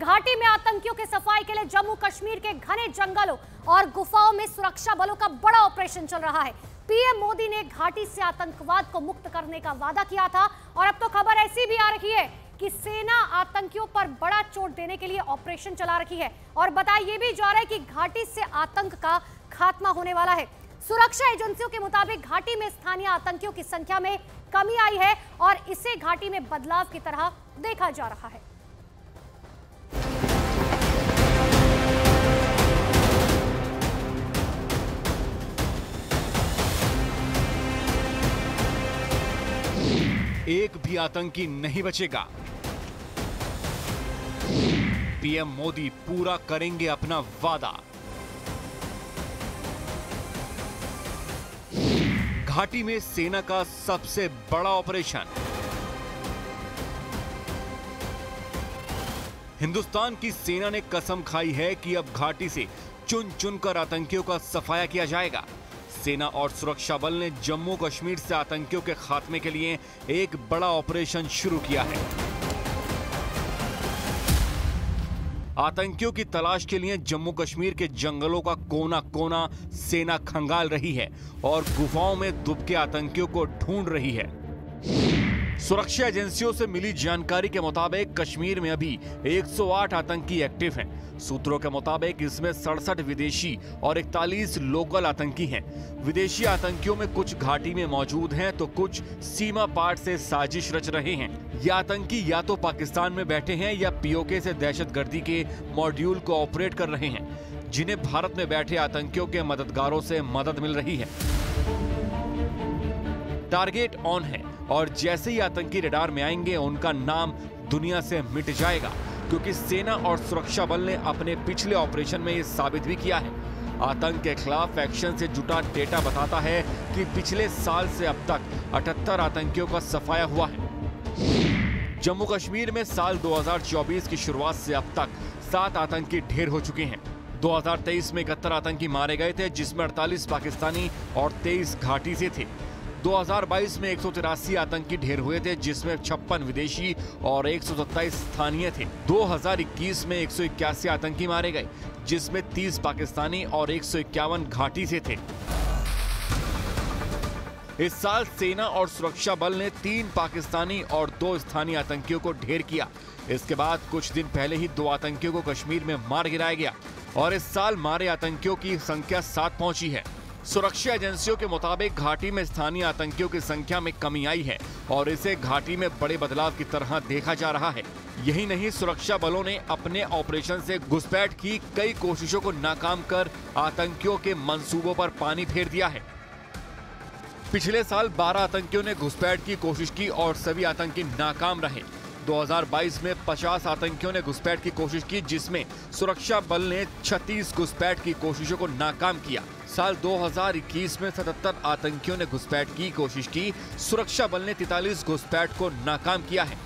घाटी में आतंकियों के सफ़ाई के लिए जम्मू कश्मीर के घने जंगलों और गुफाओं में सुरक्षा बलों का बड़ा ऑपरेशन चल रहा है। पीएम मोदी ने घाटी से आतंकवाद को मुक्त करने का वादा किया था और अब तो खबर ऐसी भी आ रही है कि सेना आतंकियों पर बड़ा चोट देने के लिए ऑपरेशन चला रही है। और बताया ये भी जा रहा है कि घाटी से आतंक का खात्मा होने वाला है। सुरक्षा एजेंसियों के मुताबिक घाटी में स्थानीय आतंकियों की संख्या में कमी आई है और इसे घाटी में बदलाव की तरह देखा जा रहा है। एक भी आतंकी नहीं बचेगा। पीएम मोदी पूरा करेंगे अपना वादा। घाटी में सेना का सबसे बड़ा ऑपरेशन। हिंदुस्तान की सेना ने कसम खाई है कि अब घाटी से चुन चुनकर आतंकियों का सफाया किया जाएगा। सेना और सुरक्षा बल ने जम्मू कश्मीर से आतंकियों के खात्मे के लिए एक बड़ा ऑपरेशन शुरू किया है। आतंकियों की तलाश के लिए जम्मू कश्मीर के जंगलों का कोना कोना सेना खंगाल रही है और गुफाओं में दुबके आतंकियों को ढूंढ रही है। सुरक्षा एजेंसियों से मिली जानकारी के मुताबिक कश्मीर में अभी 108 आतंकी एक्टिव हैं। सूत्रों के मुताबिक इसमें सड़सठ विदेशी और इकतालीस लोकल आतंकी हैं। विदेशी आतंकियों में कुछ घाटी में मौजूद हैं तो कुछ सीमा पार से साजिश रच रहे हैं ये आतंकी या तो पाकिस्तान में बैठे हैं या पीओके से दहशतगर्दी के मॉड्यूल को ऑपरेट कर रहे हैं, जिन्हें भारत में बैठे आतंकियों के मददगारों से मदद मिल रही है टारगेट ऑन है और जैसे ही आतंकी रडार में आएँगे, उनका नाम दुनिया से मिट जाएगा, क्योंकि सेना और सुरक्षा बल ने अपने पिछले ऑपरेशन में ये साबित भी किया है। आतंक के खिलाफ एक्शन से जुटा डेटा बताता है कि पिछले साल से अब तक 78 आतंकियों का सफाया हुआ है। जम्मू कश्मीर में साल 2024 की शुरुआत से अब तक सात आतंकी ढेर हो चुके हैं। 2023 में इकहत्तर आतंकी मारे गए थे, जिसमें 48 पाकिस्तानी और 23 घाटी से थे। 2022 में एक सौ तिरासी आतंकी ढेर हुए थे, जिसमें छप्पन विदेशी और एक सौ सत्ताईस स्थानीय थे। 2021 में एक सौ इक्यासी आतंकी मारे गए, जिसमें 30 पाकिस्तानी और एक सौ इक्यावन घाटी से थे। इस साल सेना और सुरक्षा बल ने तीन पाकिस्तानी और दो स्थानीय आतंकियों को ढेर किया। इसके बाद कुछ दिन पहले ही दो आतंकियों को कश्मीर में मार गिराया गया और इस साल मारे आतंकियों की संख्या सात पहुँची है। सुरक्षा एजेंसियों के मुताबिक घाटी में स्थानीय आतंकियों की संख्या में कमी आई है और इसे घाटी में बड़े बदलाव की तरह देखा जा रहा है। यही नहीं, सुरक्षा बलों ने अपने ऑपरेशन से घुसपैठ की कई कोशिशों को नाकाम कर आतंकियों के मंसूबों पर पानी फेर दिया है। पिछले साल 12 आतंकियों ने घुसपैठ की कोशिश की और सभी आतंकी नाकाम रहे। 2022 में 50 आतंकियों ने घुसपैठ की कोशिश की, जिसमें सुरक्षा बल ने 36 घुसपैठ की कोशिशों को नाकाम किया। साल 2021 में 77 आतंकियों ने घुसपैठ की, कोशिश की। सुरक्षा बल ने 43 घुसपैठ को नाकाम किया है।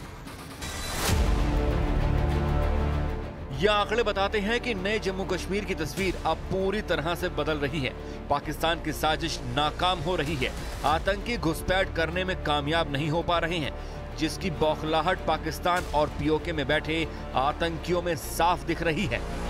ये आंकड़े बताते हैं कि नए जम्मू कश्मीर की तस्वीर अब पूरी तरह से बदल रही है। पाकिस्तान की साजिश नाकाम हो रही है। आतंकी घुसपैठ करने में कामयाब नहीं हो पा रहे हैं, जिसकी बौखलाहट पाकिस्तान और पीओके में बैठे आतंकियों में साफ़ दिख रही है।